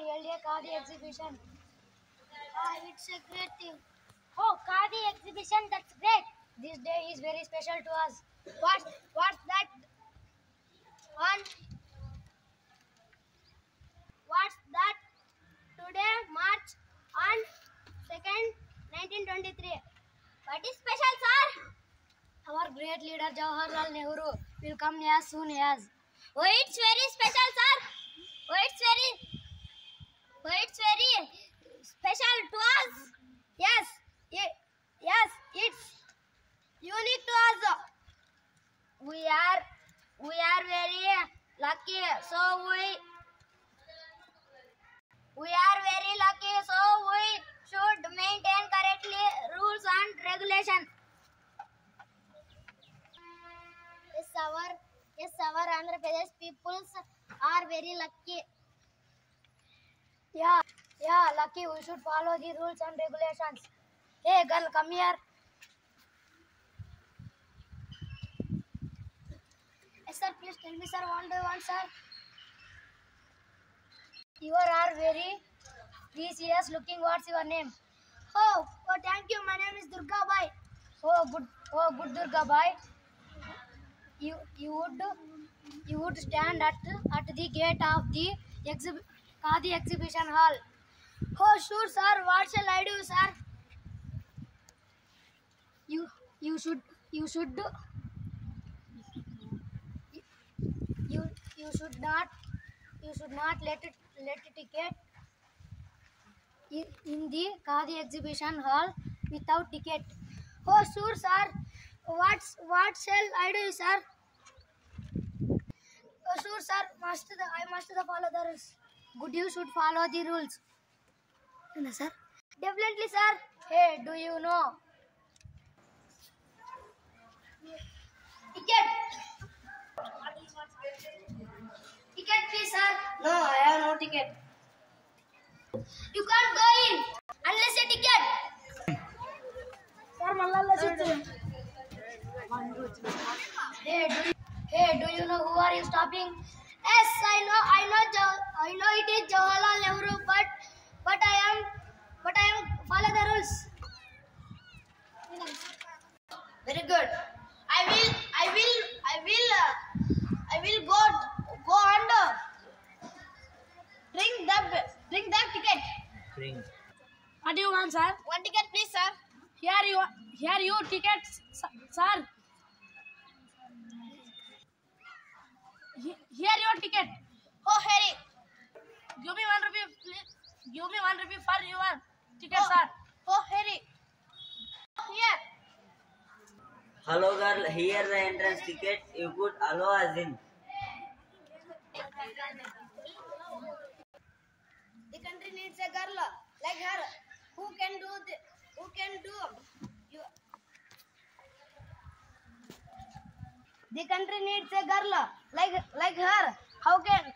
day Khadi exhibition. Ah, it's a great thing. Oh, Khadi exhibition, that's great. This day is very special to us. What's what's that? On what's that? Today, March on second, 1923. What is special, sir? Our great leader Jawaharlal Nehru will come here soon as. Oh, it's very special, sir. So we, we are very lucky. So we should maintain correctly rules and regulation. Yes, our yes, our Andhra Pradesh peoples are very lucky. Yeah, yeah, lucky we should follow the rules and regulations. Hey girl, come here. Yes, sir. Please tell me, sir. What do you want, sir? You are very precious looking. What's your name? Oh, oh, thank you. My name is Durga Bai. Oh, good, oh, good Durga boy. You, you would, you would stand at at the gate of the exhib- Khadi exhibition hall. Oh, sure, sir. What shall I do, sir? You, you should, you should, you, you should not, you should not let it, let ticket in, the Khadi exhibition hall without ticket. Oh, sure, sir. What's what shall I do, sir? Oh, sure, sir. Must the I must the follow the rules. Good, you should follow the rules. Yes, sir. Definitely, sir. Hey, do you know? Ticket. You can't go in unless a ticket. Hey, do you, hey, do you know who are you stopping? Yes, I know. I know. I know it is Jawaharlal Nehru, but but I am but I am follow the rules. Very good. What do you want, sir? One ticket, please, sir. Here you, here you tickets, sir. Here your ticket. Oh, Harry. Give me one rupee, please. Give me one rupee for your ticket, Oh. sir. Oh, Harry. Here. Hello girl, here the entrance ticket. You could allow us in. Country needs a girl like her who can do the, who can do you. The country needs a girl like like her. How can